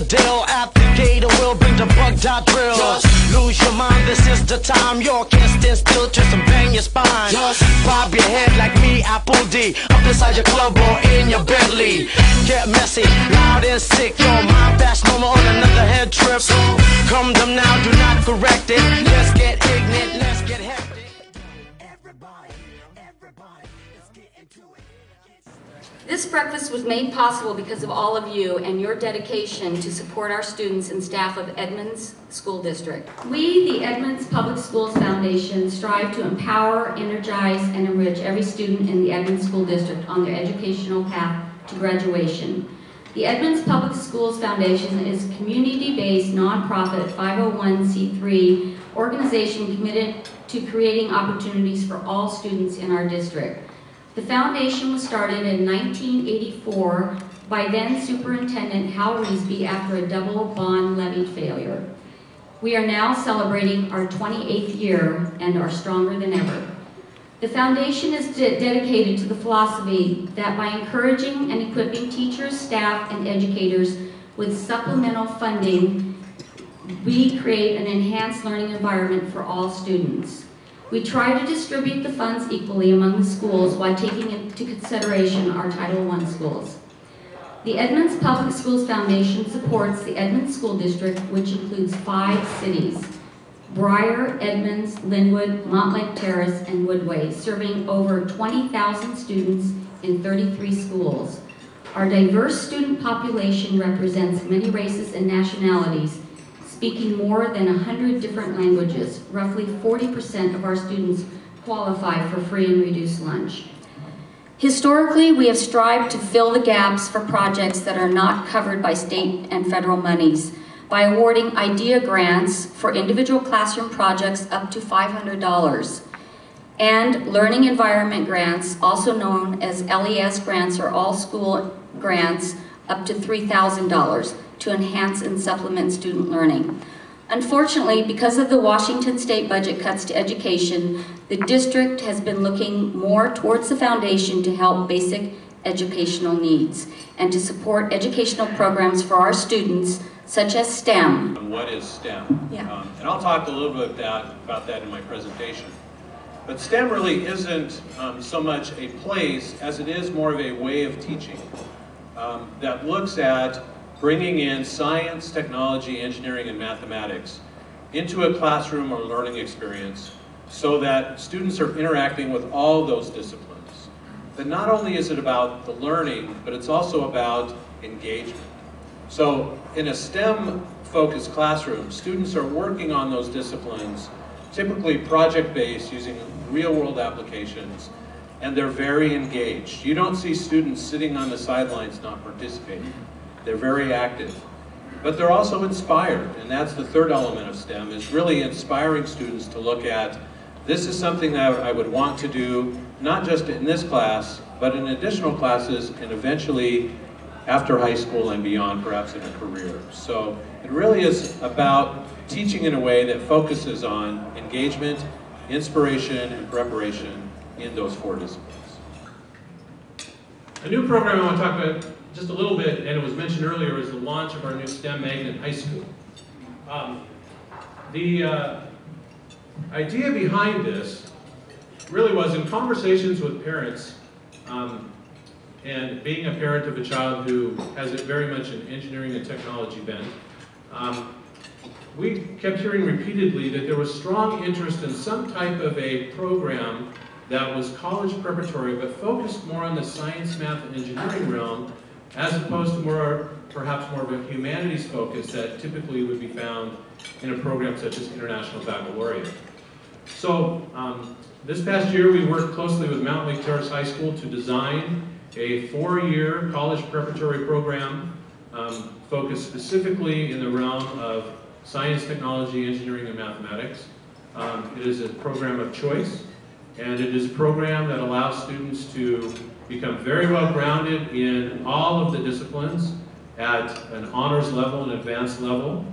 the deal. At the gate, we'll bring the bug dot drill. Just lose your mind, this is the time. You can't stand still, twist and bang your spine. Just bob your head like me, Apple D. Up inside your club or in your Bentley. Get messy, loud and sick. Your mind fast, no more on another head trip. So come them now, do not correct it. This breakfast was made possible because of all of you and your dedication to support our students and staff of Edmonds School District. We, the Edmonds Public Schools Foundation, strive to empower, energize, and enrich every student in the Edmonds School District on their educational path to graduation. The Edmonds Public Schools Foundation is a community-based nonprofit 501c3 organization committed to creating opportunities for all students in our district. The foundation was started in 1984 by then Superintendent Hal Reesby after a double bond levy failure. We are now celebrating our 28th year and are stronger than ever. The foundation is de- dedicated to the philosophy that by encouraging and equipping teachers, staff, and educators with supplemental funding, we create an enhanced learning environment for all students. We try to distribute the funds equally among the schools while taking into consideration our Title I schools. The Edmonds Public Schools Foundation supports the Edmonds School District, which includes five cities, Brier, Edmonds, Lynnwood, Mountlake Terrace, and Woodway, serving over 20,000 students in 33 schools. Our diverse student population represents many races and nationalities, speaking more than 100 different languages. Roughly 40% of our students qualify for free and reduced lunch. Historically, we have strived to fill the gaps for projects that are not covered by state and federal monies by awarding IDEA grants for individual classroom projects up to $500 and learning environment grants, also known as LES grants or all school grants, up to $3,000 to enhance and supplement student learning. Unfortunately, because of the Washington state budget cuts to education, the district has been looking more towards the foundation to help basic educational needs and to support educational programs for our students, such as STEM. on what is STEM. Yeah. Um, And I'll talk a little bit about that, about that in my presentation. But STEM really isn't um, so much a place as it is more of a way of teaching um, that looks at bringing in science, technology, engineering, and mathematics into a classroom or learning experience so that students are interacting with all those disciplines. But not only is it about the learning, but it's also about engagement. So in a STEM-focused classroom, students are working on those disciplines, typically project-based, using real-world applications, and they're very engaged. You don't see students sitting on the sidelines not participating. They're very active. But they're also inspired, and that's the third element of STEM, is really inspiring students to look at, this is something that I would want to do, not just in this class, but in additional classes, and eventually after high school and beyond, perhaps in a career. So it really is about teaching in a way that focuses on engagement, inspiration, and preparation in those four disciplines. A new program I want to talk about just a little bit, and it was mentioned earlier, is the launch of our new STEM magnet high school. Um, the uh, idea behind this really was in conversations with parents, um, and being a parent of a child who has very much an engineering and technology bent, um, we kept hearing repeatedly that there was strong interest in some type of a program that was college preparatory, but focused more on the science, math, and engineering realm, as opposed to more, perhaps more of a humanities focus that typically would be found in a program such as International Baccalaureate. So, um, this past year, we worked closely with Mountlake Terrace High School to design a four-year college preparatory program um, focused specifically in the realm of science, technology, engineering, and mathematics. Um, it is a program of choice, and it is a program that allows students to become very well grounded in all of the disciplines at an honors level and advanced level,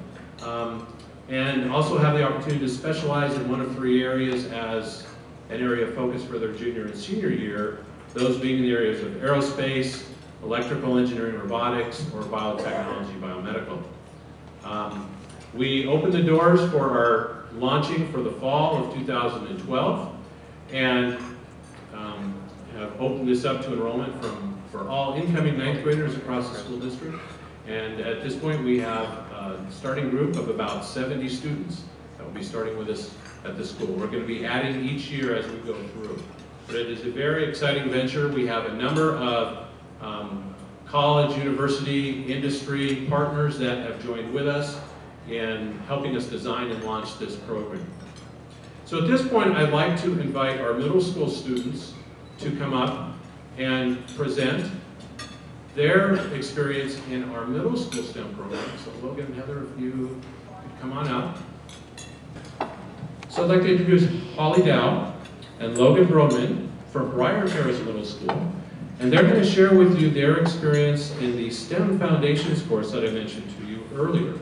um, and also have the opportunity to specialize in one of three areas as an area of focus for their junior and senior year, those being in the areas of aerospace, electrical engineering, robotics, or biotechnology, biomedical. Um, We opened the doors for our launching for the fall of 2012, and um, have opened this up to enrollment from, for all incoming ninth graders across the school district. And at this point, we have a starting group of about 70 students that will be starting with us at the school. We're going to be adding each year as we go through. But it is a very exciting venture. We have a number of um, college, university, industry partners that have joined with us in helping us design and launch this program. So at this point, I'd like to invite our middle school students to come up and present their experience in our middle school STEM program. So Logan and Heather, if you could come on up. So I'd like to introduce Holly Dow and Logan Broman from Brier Terrace Middle School. And they're going to share with you their experience in the STEM Foundations course that I mentioned to you earlier.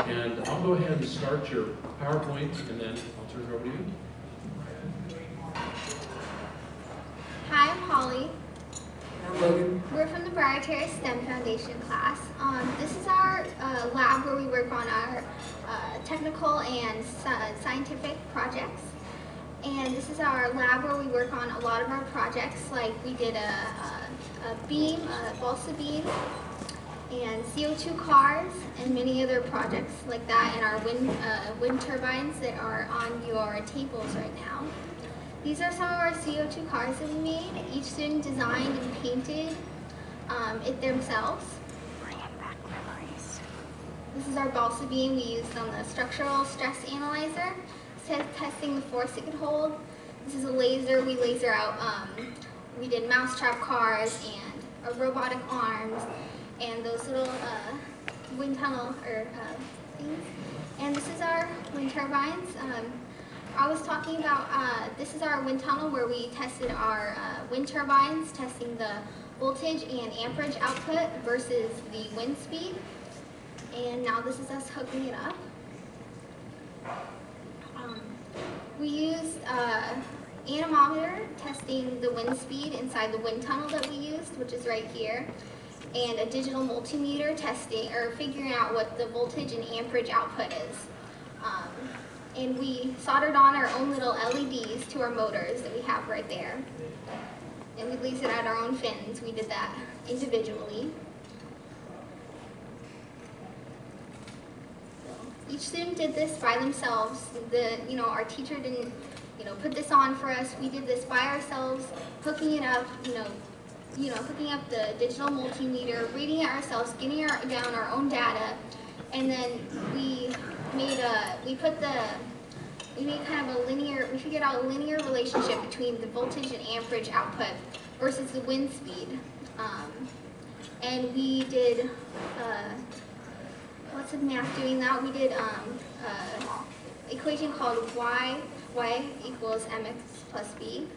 And I'll go ahead and start your PowerPoint and then I'll turn it over to you. Holly. Logan. We're from the Brier Terrace STEM Foundation class. Um, this is our uh, lab where we work on our uh, technical and sci- scientific projects. And this is our lab where we work on a lot of our projects, like we did a, a, a beam, a balsa beam, and CO2 cars, and many other projects like that, and our wind, uh, wind turbines that are on your tables right now. These are some of our CO2 cars that we made. Each student designed and painted um, it themselves. This is our balsa beam we used on the structural stress analyzer, testing the force it could hold. This is a laser, we laser out, um, we did mousetrap cars and uh, robotic arms and those little uh, wind tunnel or uh, things. And this is our wind turbines. Um, I was talking about, uh, this is our wind tunnel where we tested our uh, wind turbines, testing the voltage and amperage output versus the wind speed. And now this is us hooking it up. Um, we used uh, anemometer testing the wind speed inside the wind tunnel that we used, which is right here, and a digital multimeter testing or figuring out what the voltage and amperage output is. And we soldered on our own little LEDs to our motors that we have right there. And we lasered out our own fins. We did that individually. Each student did this by themselves. The you know our teacher didn't you know put this on for us. We did this by ourselves, hooking it up. You know, you know hooking up the digital multimeter, reading it ourselves, getting our, down our own data, and then we made a we put the we made kind of a linear we figured out a linear relationship between the voltage and amperage output versus the wind speed. Um, and we did uh, lots of math doing that we did um, uh, equation called y y equals mx plus b.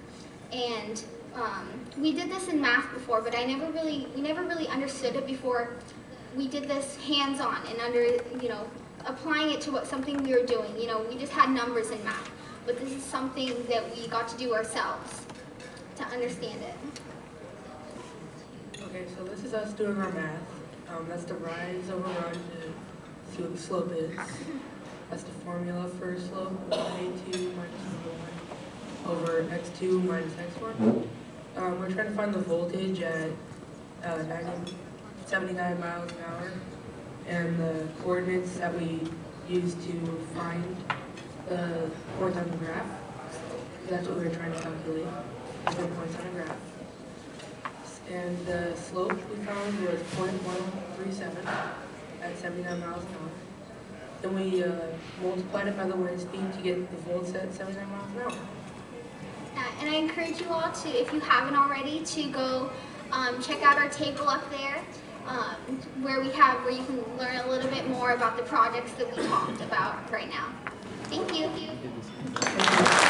And um, we did this in math before but I never really we never really understood it before we did this hands-on and under you know applying it to what something we were doing. You know, we just had numbers in math, but this is something that we got to do ourselves to understand it. Okay, so this is us doing our math. Um, that's the rise over run to see what the slope is. That's the formula for slope, a2 minus v1 over x2 minus x1. Um, we're trying to find the voltage at uh, 90, 79 miles an hour and the coordinates that we use to find the points on the graph. That's what we we're trying to calculate, the points on a graph. And the slope we found was 0.137 at 79 miles an hour. Then we uh, multiplied it by the wind speed to get the volts at 79 miles an hour. Uh, and I encourage you all to, if you haven't already, to go um, check out our table up there um, where we have, where you can learn a little bit more about the projects that we talked about right now. Thank you.